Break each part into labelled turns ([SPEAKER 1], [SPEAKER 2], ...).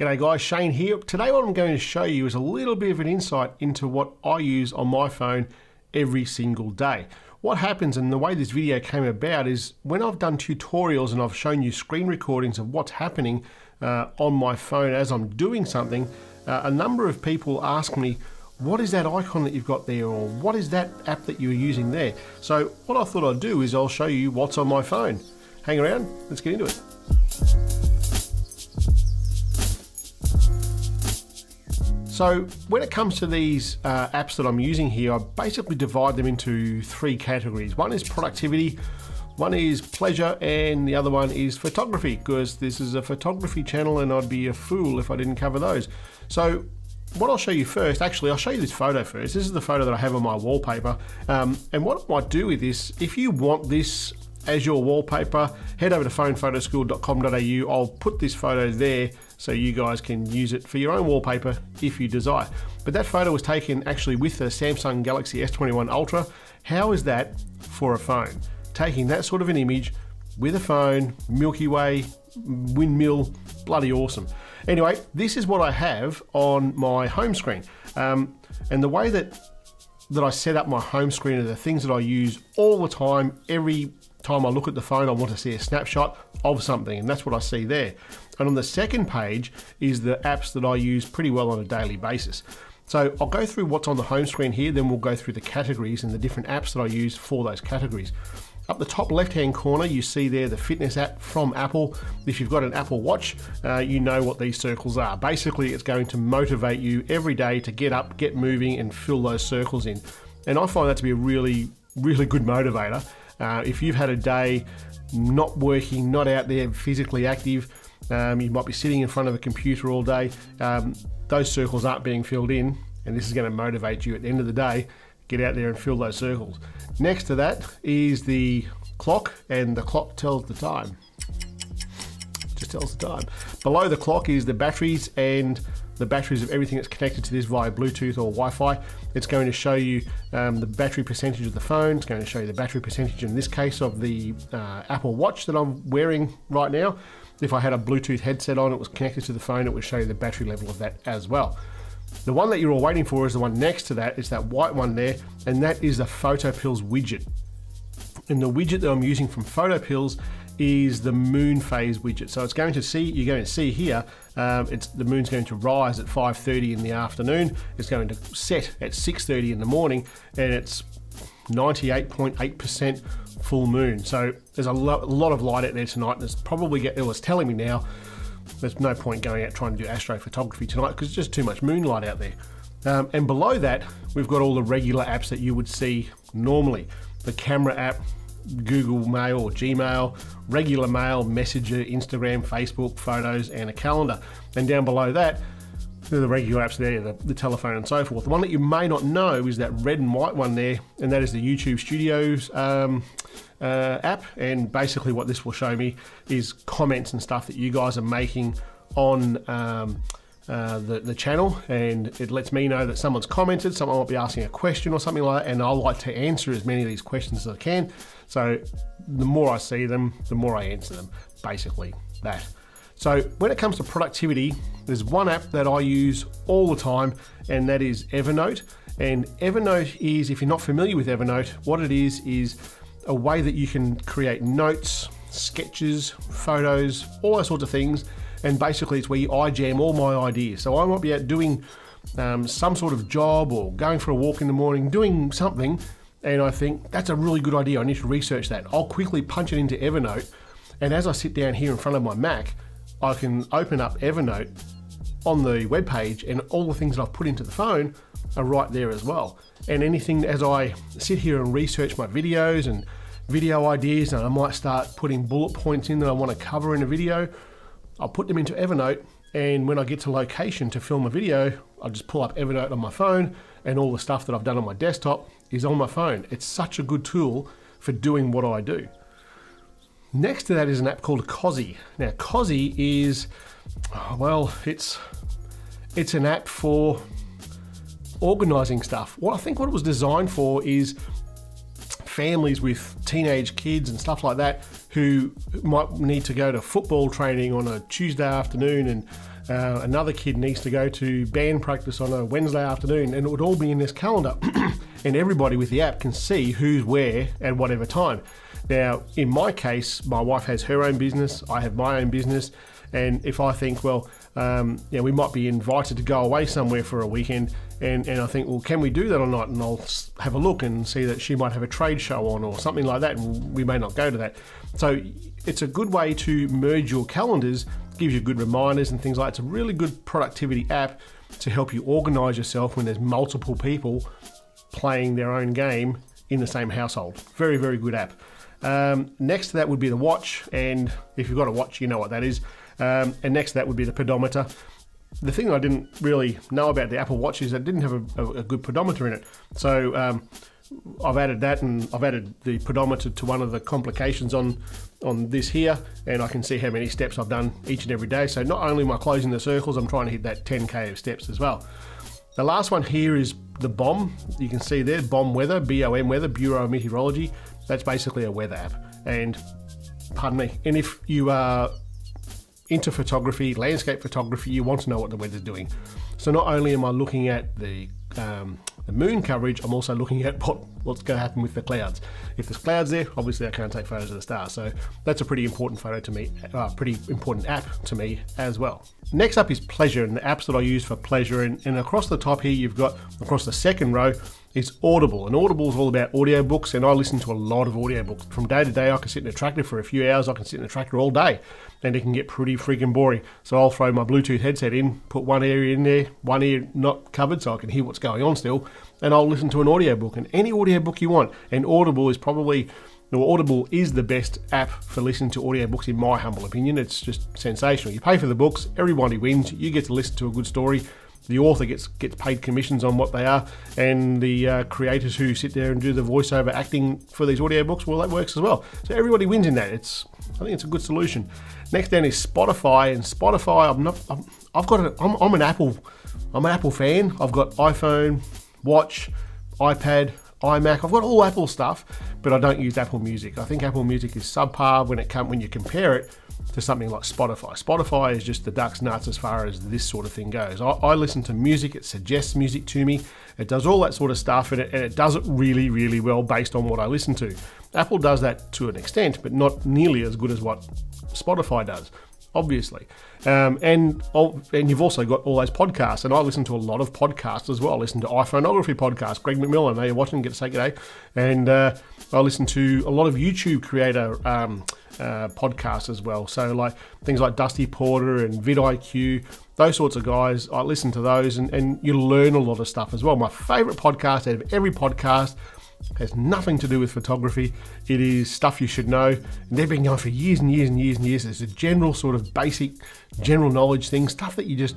[SPEAKER 1] G'day guys, Shayne here. Today what I'm going to show you is a little bit of an insight into what I use on my phone every single day. What happens and the way this video came about is when I've done tutorials and I've shown you screen recordings of what's happening uh, on my phone as I'm doing something, uh, a number of people ask me, what is that icon that you've got there or what is that app that you're using there? So what I thought I'd do is I'll show you what's on my phone. Hang around, let's get into it. So when it comes to these uh, apps that I'm using here, I basically divide them into three categories. One is productivity, one is pleasure, and the other one is photography, because this is a photography channel and I'd be a fool if I didn't cover those. So what I'll show you first, actually I'll show you this photo first. This is the photo that I have on my wallpaper. Um, and what I might do with this, if you want this as your wallpaper, head over to phonephotoschool.com.au. I'll put this photo there so you guys can use it for your own wallpaper if you desire. But that photo was taken actually with the Samsung Galaxy S21 Ultra. How is that for a phone? Taking that sort of an image with a phone, Milky Way, windmill, bloody awesome. Anyway, this is what I have on my home screen. Um, and the way that that I set up my home screen are the things that I use all the time. Every time I look at the phone, I want to see a snapshot of something, and that's what I see there. And on the second page is the apps that I use pretty well on a daily basis. So I'll go through what's on the home screen here, then we'll go through the categories and the different apps that I use for those categories. Up the top left hand corner, you see there the fitness app from Apple. If you've got an Apple Watch, uh, you know what these circles are. Basically, it's going to motivate you every day to get up, get moving, and fill those circles in. And I find that to be a really, really good motivator. Uh, if you've had a day not working, not out there physically active, um, you might be sitting in front of a computer all day. Um, those circles aren't being filled in, and this is going to motivate you at the end of the day. Get out there and fill those circles. Next to that is the clock, and the clock tells the time. Just tells the time. Below the clock is the batteries and the batteries of everything that's connected to this via Bluetooth or Wi-Fi. It's going to show you um, the battery percentage of the phone. It's going to show you the battery percentage in this case of the uh, Apple Watch that I'm wearing right now. If I had a Bluetooth headset on, it was connected to the phone, it would show you the battery level of that as well. The one that you're all waiting for is the one next to that. It's that white one there, and that is the PhotoPills widget. And the widget that I'm using from PhotoPills is the moon phase widget. So it's going to see, you're going to see here, um, it's the moon's going to rise at 5.30 in the afternoon. It's going to set at 6.30 in the morning, and it's 98.8% full moon. So there's a, lo lot of light out there tonight. There's probably, it was telling me now, there's no point going out trying to do astrophotography tonight because it's just too much moonlight out there. Um, and below that, we've got all the regular apps that you would see normally. The camera app, Google Mail or Gmail, regular mail, Messenger, Instagram, Facebook, photos, and a calendar. And down below that, the regular apps there, the, the, telephone and so forth. The one that you may not know is that red and white one there, and that is the YouTube Studios um, uh, app. And basically, what this will show me is comments and stuff that you guys are making on. Um, uh, the, the channel and it lets me know that someone's commented, someone might be asking a question or something like that, and I like to answer as many of these questions as I can. So the more I see them, the more I answer them. Basically, that. So when it comes to productivity, there's one app that I use all the time, and that is Evernote. And Evernote is, if you're not familiar with Evernote, what it is is a way that you can create notes, sketches, photos, all those sorts of things. And basically, it's where I jam all my ideas. So I might be out doing um, some sort of job or going for a walk in the morning, doing something, and I think that's a really good idea. I need to research that. I'll quickly punch it into Evernote, and as I sit down here in front of my Mac, I can open up Evernote on the web page and all the things that I've put into the phone are right there as well. And anything as I sit here and research my videos and video ideas and I might start putting bullet points in that I want to cover in a video, I'll put them into Evernote and when I get to location to film a video, I'll just pull up Evernote on my phone and all the stuff that I've done on my desktop is on my phone. It's such a good tool for doing what I do. Next to that is an app called Cozi. Now, Cozi is, oh, well, it's it's an app for organizing stuff. What I think what it was designed for is families with teenage kids and stuff like that who might need to go to football training on a Tuesday afternoon and Uh, another kid needs to go to band practice on a Wednesday afternoon, and it would all be in this calendar. and everybody with the app can see who's where at whatever time. Now, in my case, my wife has her own business, I have my own business, and if I think, well, um, yeah, we might be invited to go away somewhere for a weekend, and, and I think, well, can we do that or not? And I'll have a look and see that she might have a trade show on or something like that, and we may not go to that. So it's a good way to merge your calendars, gives you good reminders and things like that. It's a really good productivity app to help you organize yourself when there's multiple people playing their own game in the same household. Very, very good app. Um, next to that would be the watch, and if you've got a watch, you know what that is. Um, and next to that would be the pedometer. The thing I didn't really know about the Apple Watch is it didn't have a, a, good pedometer in it. So um, I've added that, and I've added the pedometer to one of the complications on on this here, and I can see how many steps I've done each and every day. So not only am I closing the circles, I'm trying to hit that 10k of steps as well. The last one here is the BOM. You can see there, BOM Weather, B-O-M Weather, Bureau of Meteorology. That's basically a weather app. And pardon me, and if you are into photography, landscape photography, you want to know what the weather's doing. So not only am I looking at the um, the moon coverage, I'm also looking at what, what's going to happen with the clouds. If there's clouds there, obviously I can't take photos of the stars. So that's a pretty important photo to me, uh, pretty important app to me as well. Next up is Pleasure and the apps that I use for pleasure. And, and across the top here, you've got across the second row, is Audible. And Audible is all about audiobooks, and I listen to a lot of audiobooks. From day to day, I can sit in a tractor for a few hours, I can sit in a tractor all day, and it can get pretty freaking boring. So I'll throw my Bluetooth headset in, put one ear in there, one ear not covered so I can hear what's going on still, and I'll listen to an audiobook. And any audiobook you want, and Audible is probably well, Audible is the best app for listening to audiobooks, in my humble opinion. It's just sensational. You pay for the books, everybody wins. You get to listen to a good story the author gets gets paid commissions on what they are, and the uh, creators who sit there and do the voiceover acting for these audiobooks, well, that works as well. So everybody wins in that. It's I think it's a good solution. Next down is Spotify, and Spotify. I'm not. i have got. A, I'm, I'm an Apple. I'm an Apple fan. I've got iPhone, Watch, iPad, iMac. I've got all Apple stuff, but I don't use Apple Music. I think Apple Music is subpar when it come when you compare it to something like Spotify. Spotify is just the duck's nuts as far as this sort of thing goes. I, I listen to music, it suggests music to me, it does all that sort of stuff, and it, and it does it really, really well based on what I listen to. Apple does that to an extent, but not nearly as good as what Spotify does obviously. Um, and and you've also got all those podcasts, and I listen to a lot of podcasts as well. I listen to iPhoneography podcast, Greg McMillan. Now you're watching, get to say good day. And uh, I listen to a lot of YouTube creator um, uh, podcasts as well. So like things like Dusty Porter and vidIQ, those sorts of guys. I listen to those, and, and you learn a lot of stuff as well. My favorite podcast out of every podcast has nothing to do with photography. It is stuff you should know. And they've been going for years and years and years and years. It's a general sort of basic, general knowledge thing, stuff that you just,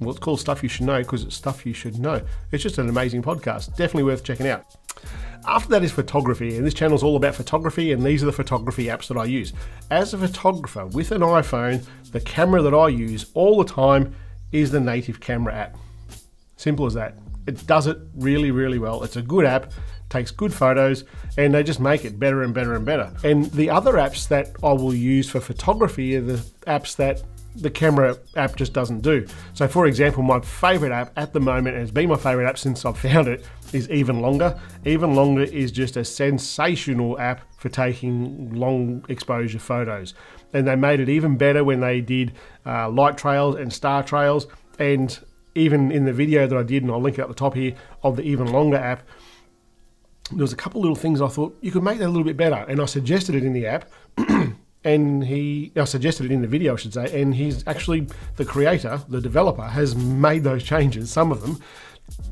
[SPEAKER 1] well, it's called stuff you should know because it's stuff you should know. It's just an amazing podcast. Definitely worth checking out. After that is photography, and this channel is all about photography, and these are the photography apps that I use. As a photographer with an iPhone, the camera that I use all the time is the native camera app. Simple as that. It does it really, really well. It's a good app takes good photos, and they just make it better and better and better. And the other apps that I will use for photography are the apps that the camera app just doesn't do. So for example, my favorite app at the moment, and it's been my favorite app since I've found it, is Even Longer. Even Longer is just a sensational app for taking long exposure photos. And they made it even better when they did uh, light trails and star trails. And even in the video that I did, and I'll link it at the top here, of the Even Longer app, there was a couple little things I thought you could make that a little bit better, and I suggested it in the app. and he, I suggested it in the video, I should say, and he's actually the creator, the developer, has made those changes, some of them,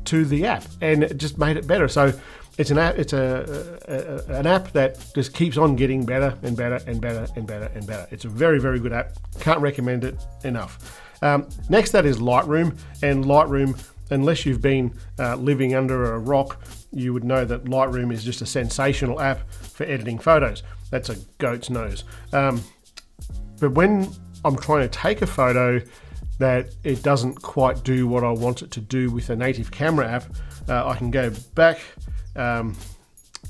[SPEAKER 1] to the app, and it just made it better. So it's an app, it's a, a, a, an app that just keeps on getting better and better and better and better and better. It's a very very good app. Can't recommend it enough. Um, next, that is Lightroom, and Lightroom unless you've been uh, living under a rock, you would know that Lightroom is just a sensational app for editing photos. That's a goat's nose. Um, but when I'm trying to take a photo that it doesn't quite do what I want it to do with a native camera app, uh, I can go back um,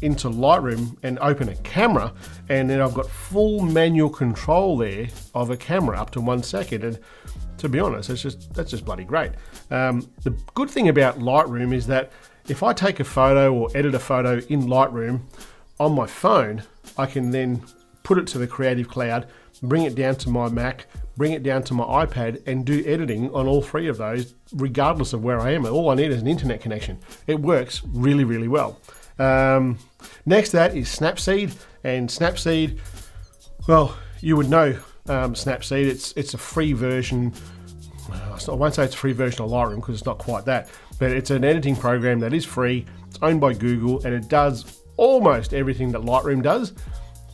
[SPEAKER 1] into Lightroom and open a camera, and then I've got full manual control there of a camera up to one second. And to be honest, it's just that's just bloody great. Um, the good thing about Lightroom is that if I take a photo or edit a photo in Lightroom on my phone, I can then put it to the Creative Cloud, bring it down to my Mac, bring it down to my iPad, and do editing on all three of those, regardless of where I am. All I need is an internet connection. It works really, really well. Um, next, that is Snapseed, and Snapseed, well, you would know um, Snapseed. It's it's a free version. I won't say it's a free version of Lightroom because it's not quite that, but it's an editing program that is free. It's owned by Google, and it does almost everything that Lightroom does.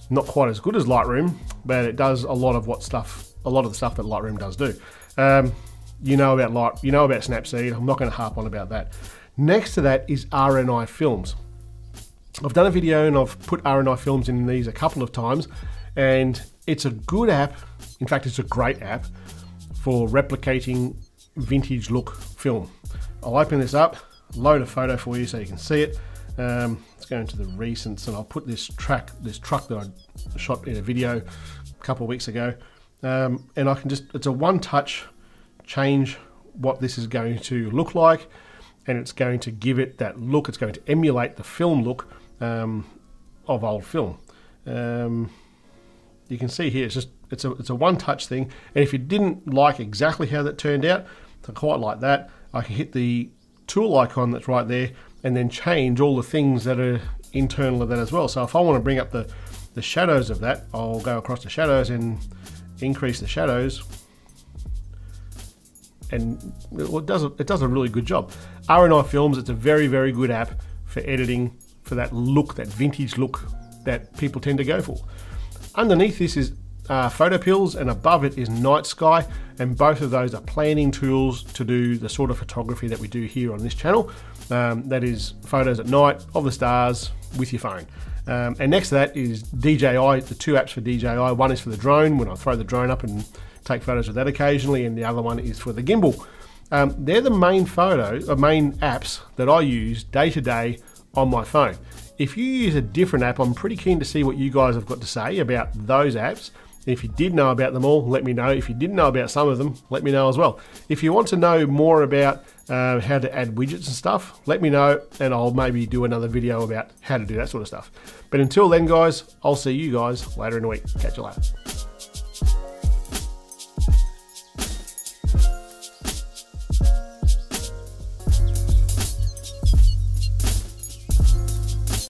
[SPEAKER 1] Not quite as good as Lightroom, but it does a lot of what stuff, a lot of the stuff that Lightroom does do. Um, you know about Light, you know about Snapseed. I'm not going to harp on about that. Next to that is RNI Films. I've done a video and I've put RNI Films in these a couple of times, and it's a good app. In fact, it's a great app for replicating vintage look film. I'll open this up, load a photo for you so you can see it. Um, let's go into the recents and I'll put this track, this truck that I shot in a video a couple of weeks ago. Um, and I can just, it's a one touch change what this is going to look like and it's going to give it that look. It's going to emulate the film look um, of old film. Um, you can see here, it's just it's a it's a one touch thing. And if you didn't like exactly how that turned out, I quite like that. I can hit the tool icon that's right there and then change all the things that are internal of that as well. So if I want to bring up the, the shadows of that, I'll go across the shadows and increase the shadows. And it does a, it does a really good job. RNI Films, it's a very, very good app for editing, for that look, that vintage look that people tend to go for. Underneath this is uh, Photopills, and above it is Night Sky, and both of those are planning tools to do the sort of photography that we do here on this channel. Um, that is photos at night of the stars with your phone. Um, and next to that is DJI, the two apps for DJI. One is for the drone, when I throw the drone up and take photos of that occasionally, and the other one is for the gimbal. Um, they're the main photo, uh, main apps that I use day to day on my phone. If you use a different app, I'm pretty keen to see what you guys have got to say about those apps. If you did know about them all, let me know. If you didn't know about some of them, let me know as well. If you want to know more about uh, how to add widgets and stuff, let me know and I'll maybe do another video about how to do that sort of stuff. But until then, guys, I'll see you guys later in the week. Catch you later.